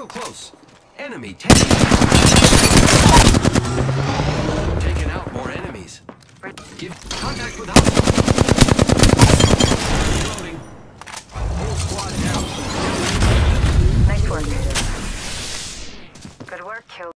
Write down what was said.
Still close. Enemy taken. Taken out more enemies. Give contact with us. Reloading. Whole squad down. Nice work. Good work, kill.